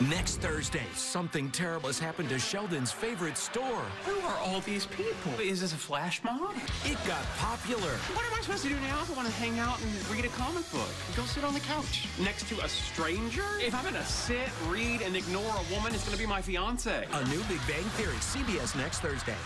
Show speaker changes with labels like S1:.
S1: Next Thursday, something terrible has happened to Sheldon's favorite store.
S2: Who are all these people? Is this a flash mob?
S1: It got popular.
S2: What am I supposed to do now if I want to hang out and read a comic book? Go sit on the couch next to a stranger? If I'm going to sit, read, and ignore a woman, it's going to be my fiance.
S1: A new Big Bang Theory, CBS next Thursday.